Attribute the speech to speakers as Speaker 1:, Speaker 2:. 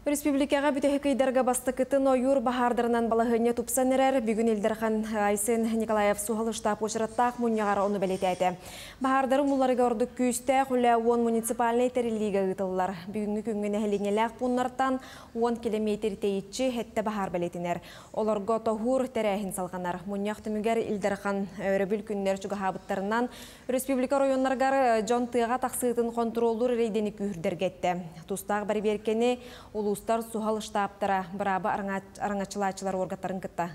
Speaker 1: Республикаға бүтөхікейдарға бастықытын ойур бахардарынан балағыне тупсан әрәр бүгін Айсен Николаев суғалы штаб очыраттақ мұнияғар оны бәлетәді. Бахардары мұларыға ордық күйісті құля 10 муниципальный тәрелігі ғытылылар. Бүгінгі күнгін әхіліңеләқ бұннартан 10 километр тейітші хетті бахар бәлетінер. Оларға тоғур тәрәхін салғанар. Мұнияқ түмігер Илдархан өрөбіл күннер чуға Республика районларғар жон тыға тақсыытын контролдур рейдені күйірдергетті. Тустағы бар беркені улустар сухал штабтара бырабы араңачылачылар оргаттарын кытта